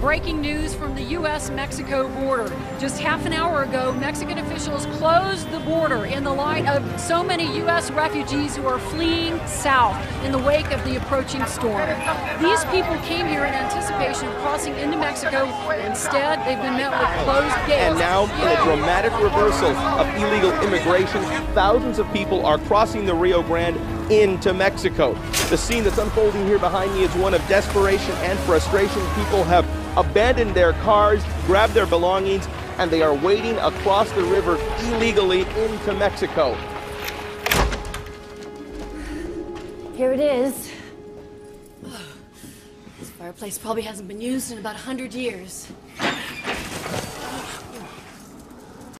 Breaking news from the U.S. Mexico border. Just half an hour ago, Mexican officials closed the border in the light of so many U.S. refugees who are fleeing south in the wake of the approaching storm. These people came here in anticipation of crossing into Mexico. Instead, they've been met with closed gates. And now, in a dramatic reversal of illegal immigration, thousands of people are crossing the Rio Grande into Mexico. The scene that's unfolding here behind me is one of desperation and frustration. People have abandoned their cars, grabbed their belongings, and they are wading across the river illegally into Mexico. Here it is. This fireplace probably hasn't been used in about 100 years.